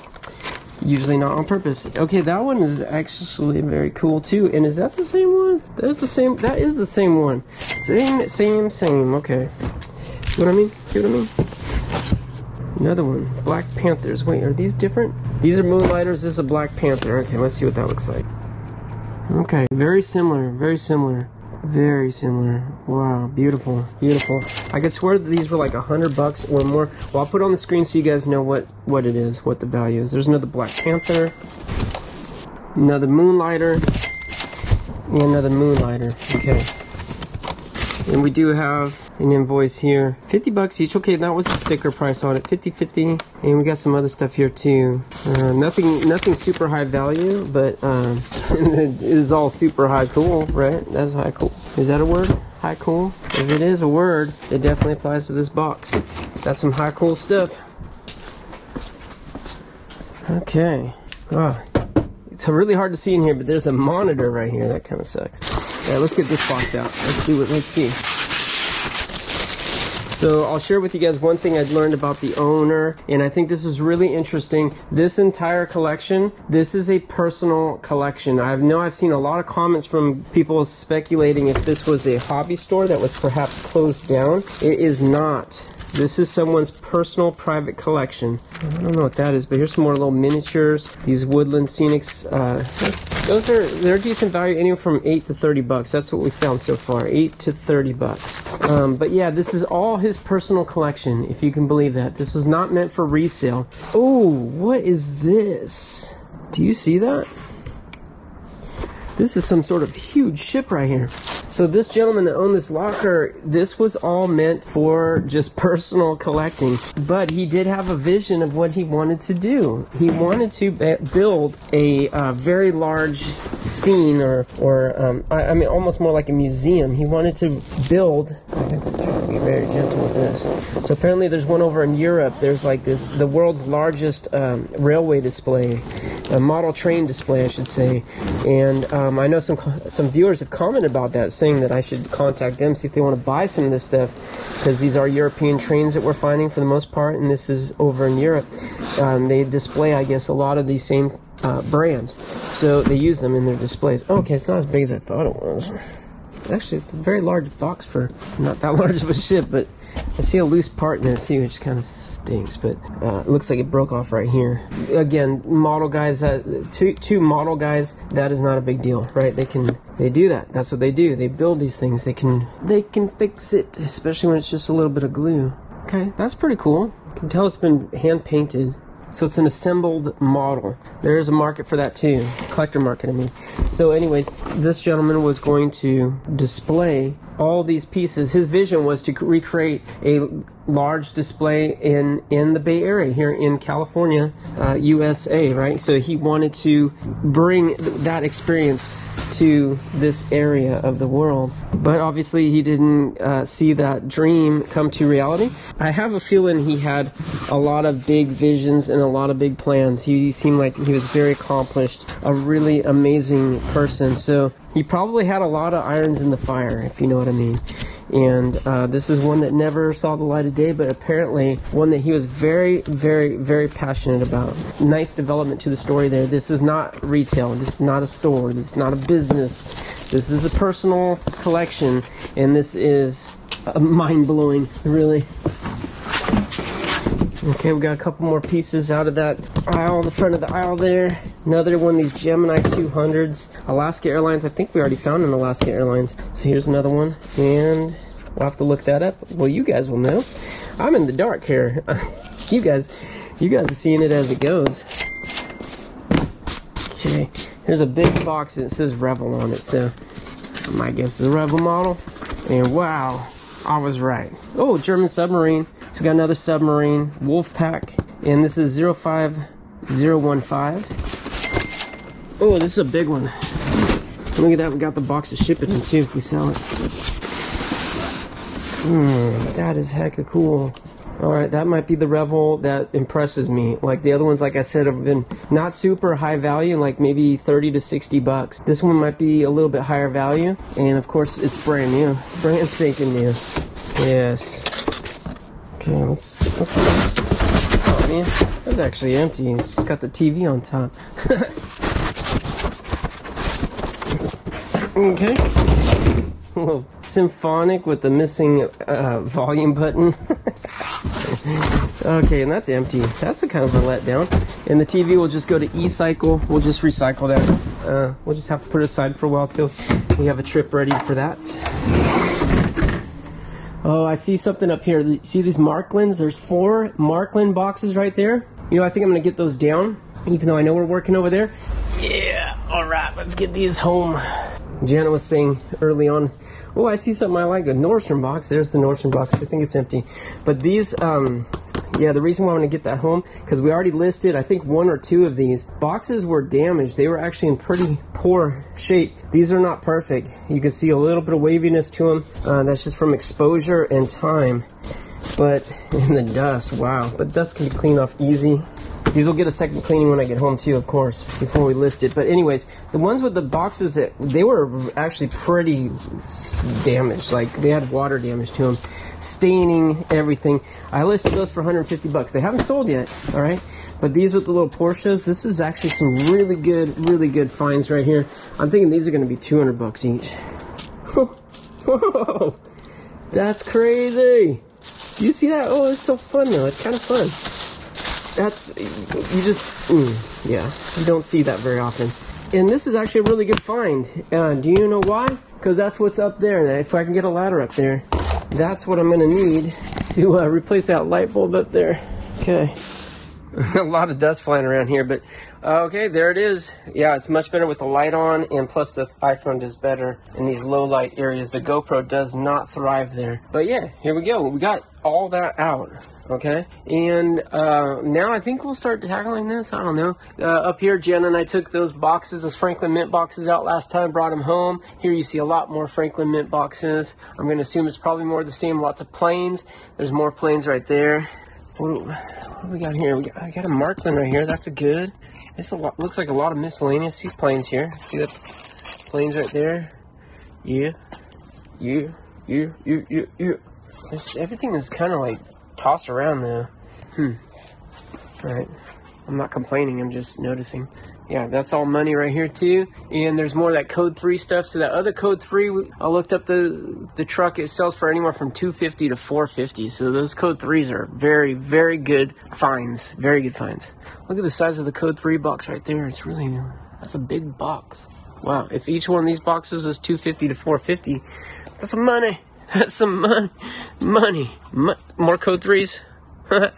Usually not on purpose. Okay, that one is actually very cool too. And is that the same one? That's the same. That is the same one. Same, same, same. Okay. See what I mean? See what I mean? Another one. Black Panthers. Wait, are these different? These are Moonlighters. This is a Black Panther. Okay, let's see what that looks like. Okay, very similar. Very similar. Very similar. Wow, beautiful, beautiful. I could swear that these were like a hundred bucks or more. Well, I'll put on the screen so you guys know what what it is, what the value is. There's another Black Panther, another Moonlighter, and another Moonlighter. Okay. And we do have an invoice here. 50 bucks each. Okay, that was the sticker price on it. 50 50. And we got some other stuff here too. Uh, nothing nothing super high value, but um, it is all super high cool, right? That's high cool. Is that a word? High cool? If it is a word, it definitely applies to this box. Got some high cool stuff. Okay. Oh, it's really hard to see in here, but there's a monitor right here. That kind of sucks. Right, let's get this box out. Let's do it. Let's see. So I'll share with you guys one thing I'd learned about the owner, and I think this is really interesting. This entire collection, this is a personal collection. I know I've seen a lot of comments from people speculating if this was a hobby store that was perhaps closed down. It is not. This is someone's personal private collection. I don't know what that is, but here's some more little miniatures. These woodland scenics. Uh, those are they're decent value, anywhere from eight to thirty bucks. That's what we found so far, eight to thirty bucks. Um, but yeah, this is all his personal collection, if you can believe that. This was not meant for resale. Oh, what is this? Do you see that? This is some sort of huge ship right here. So this gentleman that owned this locker, this was all meant for just personal collecting. But he did have a vision of what he wanted to do. He wanted to build a uh, very large scene, or, or um, I, I, mean, almost more like a museum. He wanted to build. I to be very gentle with this. So apparently, there's one over in Europe. There's like this, the world's largest um, railway display, a model train display, I should say. And um, I know some some viewers have commented about that saying that I should contact them, see if they want to buy some of this stuff, because these are European trains that we're finding for the most part, and this is over in Europe. Um, they display, I guess, a lot of these same uh, brands, so they use them in their displays. Okay, it's not as big as I thought it was. Actually, it's a very large box for not that large of a ship, but I see a loose part in there too, which kind of stinks, but uh, looks like it broke off right here. Again, model guys, that two two model guys, that is not a big deal, right? They can they do that. That's what they do. They build these things. They can they can fix it, especially when it's just a little bit of glue. Okay, that's pretty cool. You can tell it's been hand painted. So it's an assembled model. There is a market for that too, collector market. I mean. So, anyways, this gentleman was going to display all these pieces. His vision was to recreate a large display in in the Bay Area here in California, uh, USA. Right. So he wanted to bring that experience to this area of the world. But obviously, he didn't uh, see that dream come to reality. I have a feeling he had a lot of big visions and a lot of big plans. He seemed like he was very accomplished, a really amazing person. So he probably had a lot of irons in the fire, if you know what I mean and uh, this is one that never saw the light of day, but apparently one that he was very, very, very passionate about. Nice development to the story there. This is not retail. This is not a store. This is not a business. This is a personal collection, and this is uh, mind blowing, really. Okay, we got a couple more pieces out of that aisle, the front of the aisle there. Another one these Gemini 200s. Alaska Airlines, I think we already found an Alaska Airlines. So here's another one. And we'll have to look that up. Well, you guys will know. I'm in the dark here. you guys, you guys are seeing it as it goes. Okay, here's a big box that says Revell on it. So my guess is a Revell model. And wow, I was right. Oh, German submarine. We got another submarine, Wolfpack, and this is 05015. Oh, this is a big one. Look at that, we got the box to ship it in too if we sell it. Hmm, that is hecka cool. Alright, that might be the Revell that impresses me. Like the other ones, like I said, have been not super high value, like maybe 30 to 60 bucks. This one might be a little bit higher value, and of course it's brand new. Brand spanking new. Yes. Okay, let's, let's Oh man, that's actually empty. It's just got the TV on top. okay. little symphonic with the missing uh, volume button. okay, and that's empty. That's a kind of a letdown. And the TV will just go to e-cycle. We'll just recycle that. Uh, we'll just have to put it aside for a while till we have a trip ready for that. Oh, I see something up here. See these Marklins? There's four Marklin boxes right there. You know, I think I'm going to get those down, even though I know we're working over there. Yeah, all right, let's get these home. Janet was saying early on, oh, I see something I like, a Nordstrom box. There's the Nordstrom box. I think it's empty. But these, um, yeah, the reason why I want to get that home, because we already listed, I think, one or two of these. Boxes were damaged. They were actually in pretty poor shape. These are not perfect. You can see a little bit of waviness to them. Uh, that's just from exposure and time. But in the dust, wow. But dust can be cleaned off easy. These will get a second cleaning when I get home too, of course, before we list it. But anyways, the ones with the boxes that they were actually pretty damaged. Like they had water damage to them, staining everything. I listed those for 150 bucks. They haven't sold yet. All right. But these with the little Porsches, this is actually some really good, really good finds right here. I'm thinking these are going to be 200 bucks each. Whoa, that's crazy. You see that? Oh, it's so fun though. It's kind of fun that's you just mm, yeah you don't see that very often and this is actually a really good find uh, do you know why because that's what's up there if i can get a ladder up there that's what i'm gonna need to uh, replace that light bulb up there. Okay. A lot of dust flying around here, but okay, there it is. Yeah, it's much better with the light on, and plus the iPhone does better in these low light areas. The GoPro does not thrive there. But yeah, here we go. We got all that out, okay? And uh, now I think we'll start tackling this. I don't know. Uh, up here, Jen and I took those boxes, those Franklin Mint boxes out last time, brought them home. Here you see a lot more Franklin Mint boxes. I'm going to assume it's probably more the same. Lots of planes. There's more planes right there. What, what do we got here? We got, I got a Marklin right here. That's a good. This a lot, looks like a lot of miscellaneous seaplanes here. See that planes right there? Yeah, yeah, yeah, yeah, yeah, yeah. This, everything is kind of like tossed around though. Hmm. All right. I'm not complaining. I'm just noticing yeah, that's all money right here too. And there's more of that code three stuff. So that other code three, I looked up the the truck. It sells for anywhere from 250 to 450. So those code threes are very very good finds. Very good finds. Look at the size of the code three box right there. It's really that's a big box. Wow. If each one of these boxes is 250 to 450, that's some money. That's some money. Money. Mo- more code threes. all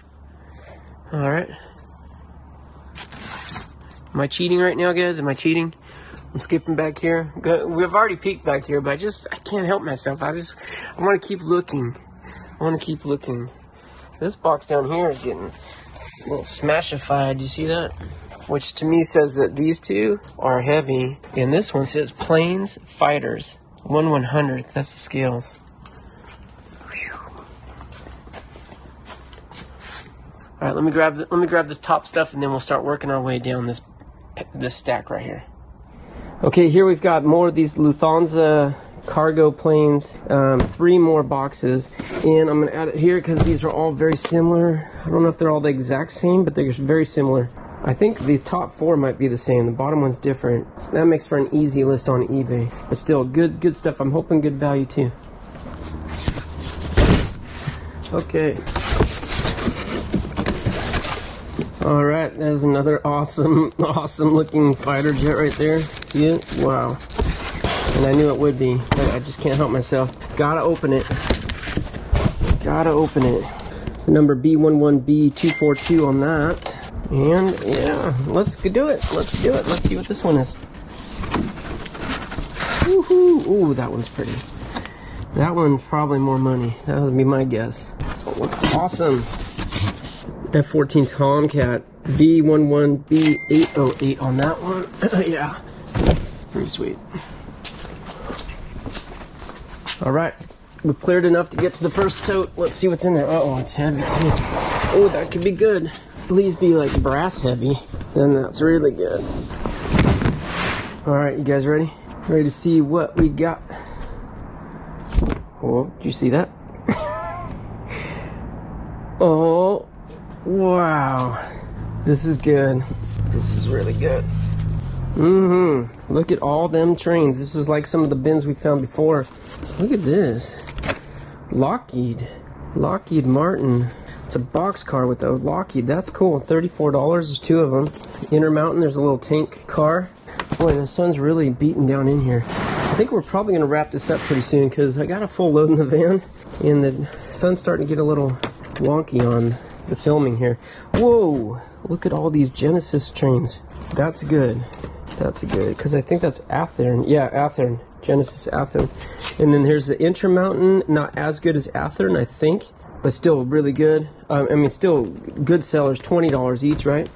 right. Am I cheating right now, guys? Am I cheating? I'm skipping back here. We've already peeked back here, but I just I can't help myself. I just I want to keep looking. I want to keep looking. This box down here is getting a little smashified. You see that? Which to me says that these two are heavy, and this one says planes fighters one one hundredth. That's the scales. All right, let me grab the, let me grab this top stuff, and then we'll start working our way down this this stack right here. Okay, here we've got more of these Lufthansa cargo planes, um, three more boxes, and I'm gonna add it here because these are all very similar. I don't know if they're all the exact same, but they're very similar. I think the top four might be the same. The bottom one's different. That makes for an easy list on eBay. But still, good, good stuff. I'm hoping good value too. Okay. All right, there's another awesome, awesome looking fighter jet right there. See it? Wow. And I knew it would be, but I just can't help myself. Gotta open it. Gotta open it. The Number B11B242 on that. And yeah, let's do it. Let's do it. Let's see what this one is. Woohoo! Ooh, that one's pretty. That one's probably more money. That would be my guess. So it looks awesome. F-14 Tomcat B11B808 on that one. yeah, pretty sweet. All right, we've cleared enough to get to the first tote. Let's see what's in there. Uh oh, it's heavy too. Oh, that could be good. Please be like brass heavy. Then that's really good. All right, you guys ready? Ready to see what we got? Oh, did you see that? oh, wow. This is good. This is really good. Mm-hmm. Look at all them trains. This is like some of the bins we found before. Look at this. Lockheed. Lockheed Martin. It's a box car with a Lockheed. That's cool. $34. There's two of them. Intermountain, there's a little tank car. Boy, the sun's really beating down in here. I think we're probably going to wrap this up pretty soon because I got a full load in the van and the sun's starting to get a little wonky on the filming here. Whoa! Look at all these Genesis trains. That's good. That's good because I think that's Athearn. Yeah, Athearn. Genesis Athearn. And then there's the Intermountain, not as good as Athearn, I think but still really good. Um, I mean, still good sellers, $20 each, right?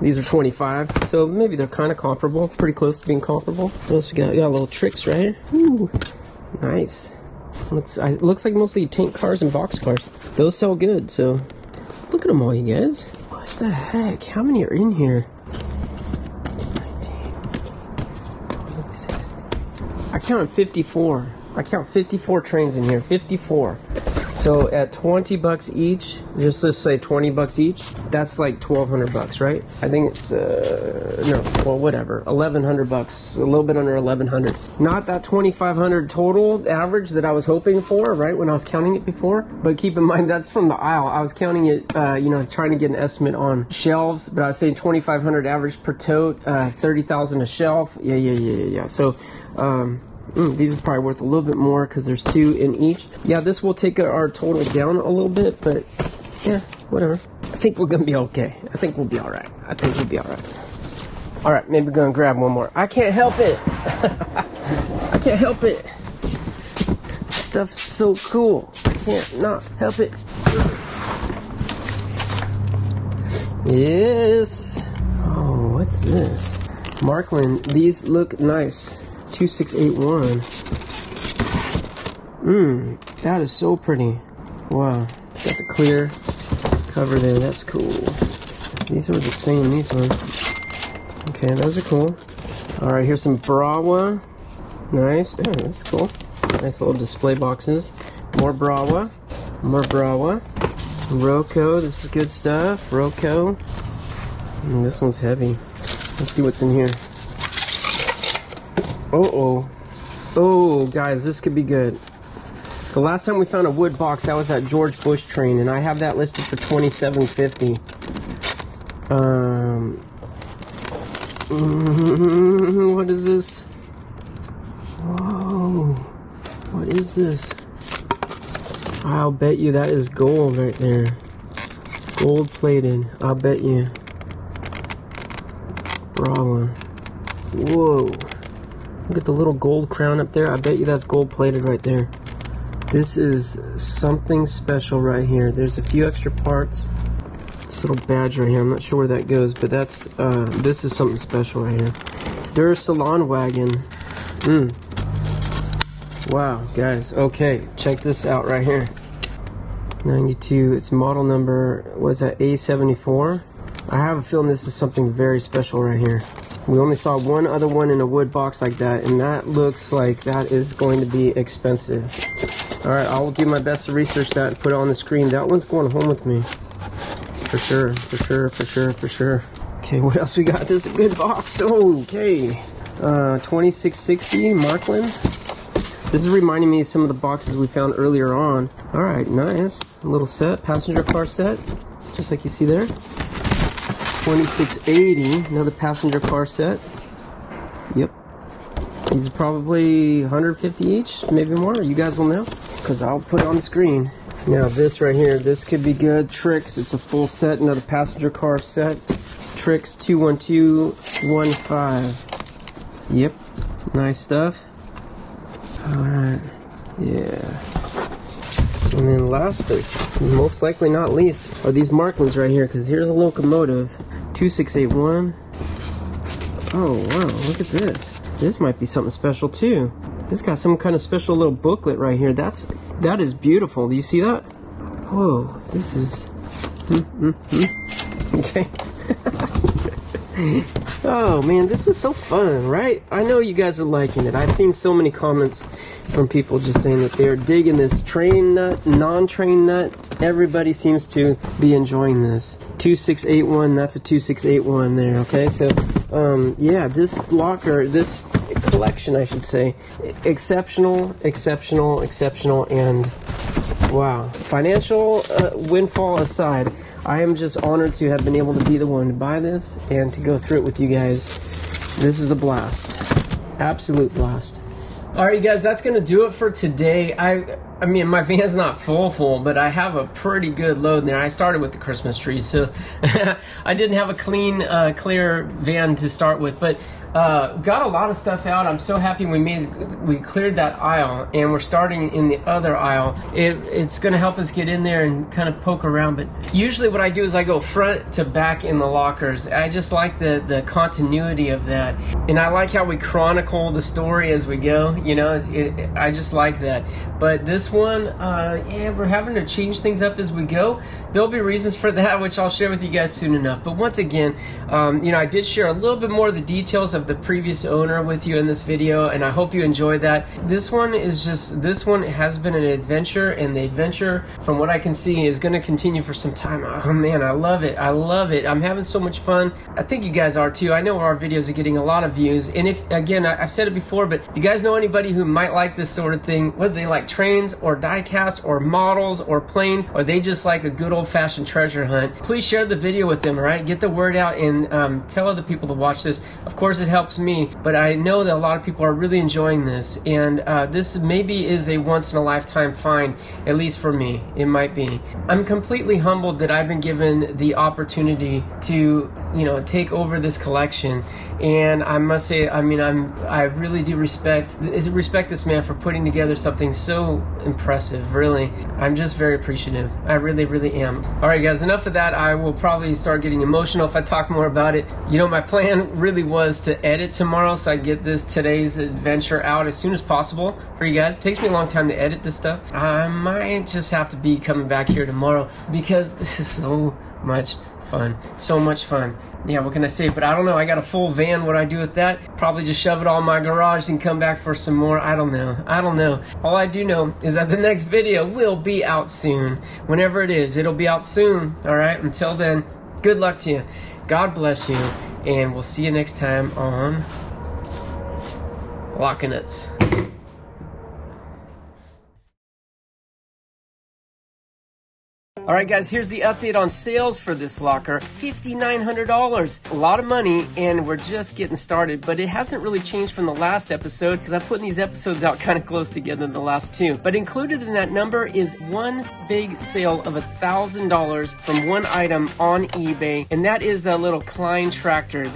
These are 25 so maybe they're kind of comparable, pretty close to being comparable. What else we got? We got little tricks right here. Ooh, nice. Looks, I, looks like mostly tank cars and box cars. Those sell good, so look at them all, you guys. What the heck? How many are in here? I counted 54. I count 54 trains in here. 54. So at 20 bucks each, just let's say 20 bucks each, that's like 1200 bucks, right? I think it's, uh, no, well, whatever, 1100 bucks, a little bit under 1100. Not that 2500 total average that I was hoping for, right, when I was counting it before. But keep in mind, that's from the aisle. I was counting it, uh, you know, trying to get an estimate on shelves, but I was saying 2500 average per tote, uh, 30,000 a shelf. Yeah, yeah, yeah, yeah, yeah. So, um, Mm, these are probably worth a little bit more because there's two in each. Yeah, this will take our total down a little bit, but yeah, whatever. I think we're gonna be okay. I think we'll be all right. I think we'll be all right. All right, maybe we're gonna grab one more. I can't help it. I can't help it. Stuff's so cool. I can't not help it. Yes. Oh, what's this? Marklin. These look nice. 2681. Mmm, that is so pretty. Wow. Got the clear cover there. That's cool. These are the same, these ones. Okay, those are cool. Alright, here's some Brawa. Nice. Oh, that's cool. Nice little display boxes. More Brawa. More Brawa. Roco, this is good stuff. Roco. And hmm, this one's heavy. Let's see what's in here. Oh, oh. Oh, guys, this could be good. The last time we found a wood box, that was that George Bush train, and I have that listed for twenty-seven fifty. Um, what is this? Whoa, what is this? I'll bet you that is gold right there. Gold plated, I'll bet you. one. Whoa. Look at the little gold crown up there. I bet you that's gold plated right there. This is something special right here. There's a few extra parts. This little badge right here, I'm not sure where that goes, but that's, uh, this is something special right here. Der Salon Wagon. Mm. Wow, guys, okay, check this out right here. 92, it's model number, was that A74? I have a feeling this is something very special right here. We only saw one other one in a wood box like that, and that looks like that is going to be expensive. All right, I'll do my best to research that and put it on the screen. That one's going home with me. For sure, for sure, for sure, for sure. Okay, what else we got? This is a good box. okay. Uh, 2660 Marklin. This is reminding me of some of the boxes we found earlier on. All right, nice. A little set, passenger car set, just like you see there. 2680, another passenger car set. Yep. These are probably 150 each, maybe more. You guys will know, because I'll put it on the screen. Now this right here, this could be good. Trix, it's a full set, another passenger car set. Trix 21215. Yep, nice stuff. Alright, yeah. And then last but most likely not least are these Marklins right here, because here's a locomotive. 2681. Oh, wow, look at this. This might be something special too. This got some kind of special little booklet right here. That's that is beautiful. Do you see that? Whoa, this is mm, mm, mm. okay. oh man, this is so fun, right? I know you guys are liking it. I've seen so many comments from people just saying that they're digging this train nut, non-train nut. Everybody seems to be enjoying this. 2681, that's a 2681 there, okay? So, um, yeah, this locker, this collection, I should say, exceptional, exceptional, exceptional, and wow. Financial uh, windfall aside, I am just honored to have been able to be the one to buy this and to go through it with you guys. This is a blast. Absolute blast. All right, you guys, that's going to do it for today. I I mean, my van's not full full, but I have a pretty good load in there. I started with the Christmas tree, so I didn't have a clean, uh, clear van to start with, but uh, got a lot of stuff out. I'm so happy we made we cleared that aisle, and we're starting in the other aisle. It, it's going to help us get in there and kind of poke around. But usually, what I do is I go front to back in the lockers. I just like the the continuity of that, and I like how we chronicle the story as we go. You know, it, I just like that. But this one, uh, yeah, we're having to change things up as we go. There'll be reasons for that, which I'll share with you guys soon enough. But once again, um, you know, I did share a little bit more of the details of the previous owner with you in this video, and I hope you enjoyed that. This one is just, this one has been an adventure, and the adventure, from what I can see, is going to continue for some time. Oh man, I love it. I love it. I'm having so much fun. I think you guys are too. I know our videos are getting a lot of views, and if, again, I've said it before, but you guys know anybody who might like this sort of thing, whether they like trains or diecast or models or planes, or they just like a good old fashioned treasure hunt, please share the video with them, all right? Get the word out and um, tell other people to watch this. Of course, it helps me, but I know that a lot of people are really enjoying this, and uh, this maybe is a once in a lifetime find, at least for me. It might be. I'm completely humbled that I've been given the opportunity to, you know, take over this collection, and I must say, I mean, I'm, I really do respect, is respect this man for putting together something so impressive. Really, I'm just very appreciative. I really, really am. All right, guys, enough of that. I will probably start getting emotional if I talk more about it. You know, my plan really was to edit tomorrow so I get this today's adventure out as soon as possible for you guys. It takes me a long time to edit this stuff. I might just have to be coming back here tomorrow because this is so much fun. So much fun. Yeah, what can I say? But I don't know. I got a full van. What I do with that? Probably just shove it all in my garage and come back for some more. I don't know. I don't know. All I do know is that the next video will be out soon. Whenever it is, it'll be out soon. All right. Until then, good luck to you. God bless you. And we'll see you next time on Locking All right, guys, here's the update on sales for this locker. $5,900. A lot of money, and we're just getting started, but it hasn't really changed from the last episode because I'm putting these episodes out kind of close together, in the last two. But included in that number is one big sale of $1,000 from one item on eBay, and that is that little Klein tractor.